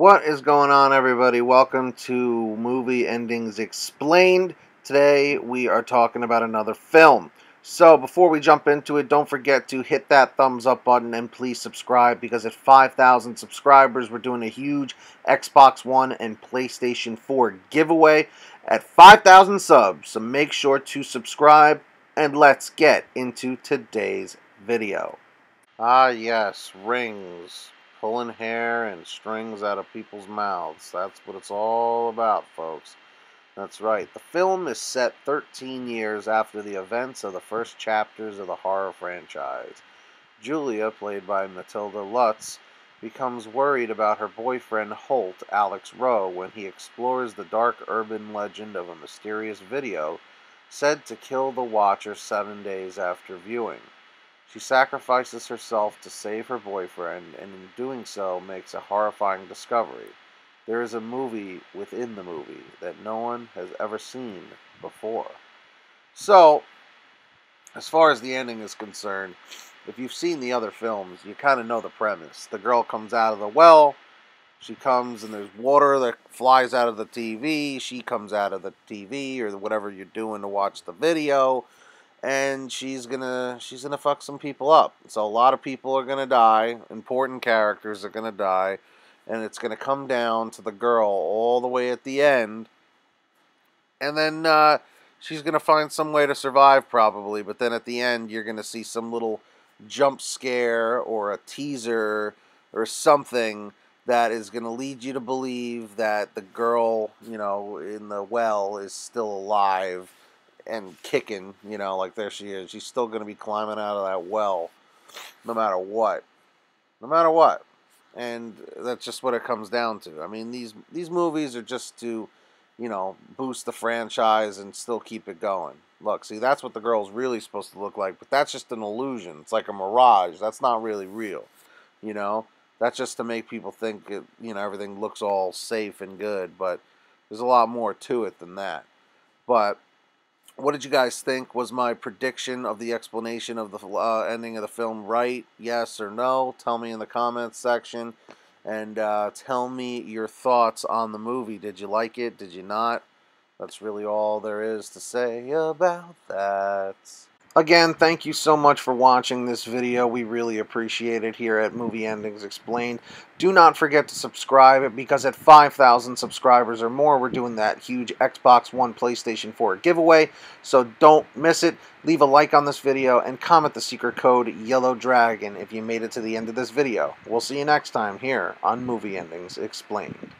What is going on, everybody? Welcome to Movie Endings Explained. Today we are talking about another film. So, before we jump into it, don't forget to hit that thumbs up button and please subscribe because at 5,000 subscribers, we're doing a huge Xbox One and PlayStation 4 giveaway at 5,000 subs. So, make sure to subscribe and let's get into today's video. Ah, yes, rings pulling hair and strings out of people's mouths. That's what it's all about, folks. That's right. The film is set 13 years after the events of the first chapters of the horror franchise. Julia, played by Matilda Lutz, becomes worried about her boyfriend Holt, Alex Roe, when he explores the dark urban legend of a mysterious video said to kill the watcher seven days after viewing. She sacrifices herself to save her boyfriend, and in doing so makes a horrifying discovery. There is a movie within the movie that no one has ever seen before. So, as far as the ending is concerned, if you've seen the other films, you kind of know the premise. The girl comes out of the well, she comes and there's water that flies out of the TV, she comes out of the TV or whatever you're doing to watch the video and she's gonna she's gonna fuck some people up. So a lot of people are gonna die. Important characters are gonna die, and it's gonna come down to the girl all the way at the end, and then uh, she's gonna find some way to survive probably. But then at the end, you're gonna see some little jump scare or a teaser or something that is going to lead you to believe that the girl, you know, in the well is still alive and kicking, you know, like there she is. She's still going to be climbing out of that well no matter what. No matter what. And that's just what it comes down to. I mean, these these movies are just to, you know, boost the franchise and still keep it going. Look, see, that's what the girl's really supposed to look like, but that's just an illusion. It's like a mirage. That's not really real. You know? That's just to make people think it, you know, everything looks all safe and good, but there's a lot more to it than that. But what did you guys think? Was my prediction of the explanation of the uh, ending of the film right? Yes or no? Tell me in the comments section. And uh, tell me your thoughts on the movie. Did you like it? Did you not? That's really all there is to say about that. Again, thank you so much for watching this video. We really appreciate it here at Movie Endings Explained. Do not forget to subscribe because at 5,000 subscribers or more, we're doing that huge Xbox One, PlayStation 4 giveaway. So don't miss it. Leave a like on this video and comment the secret code Yellow Dragon if you made it to the end of this video. We'll see you next time here on Movie Endings Explained.